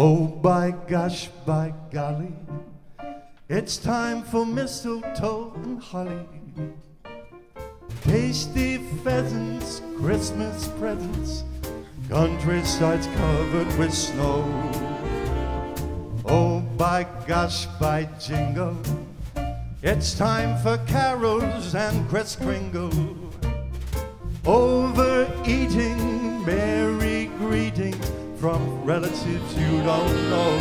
Oh, by gosh, by golly, it's time for mistletoe and holly. Tasty pheasants, Christmas presents, countrysides covered with snow. Oh, by gosh, by jingle, it's time for carols and Kris Kringle. Overeating, relatives you don't know.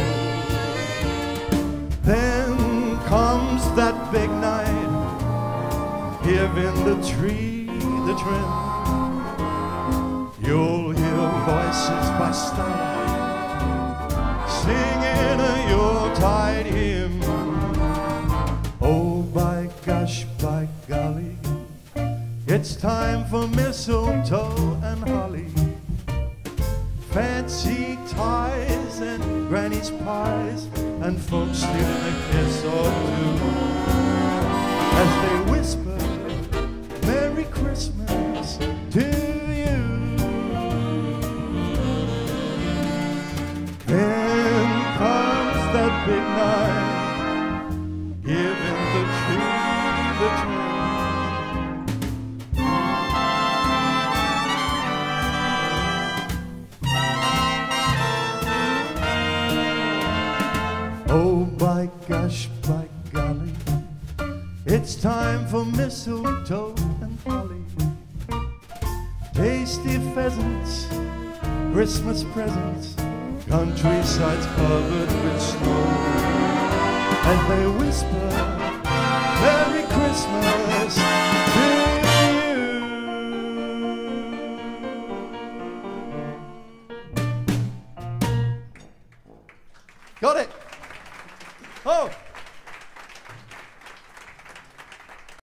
Then comes that big night, giving the tree the trim. You'll hear voices by starlight singing a Yuletide hymn. Oh, by gosh, by golly, it's time for mistletoe ties and granny's pies and folks stealing a kiss or two as they whisper Merry Christmas to you. Then comes that big night, giving the tree the trim. Oh, by gosh, by golly, it's time for mistletoe and holly. Tasty pheasants, Christmas presents, countrysides covered with snow. And they whisper, Merry Christmas to you. Got it. Oh.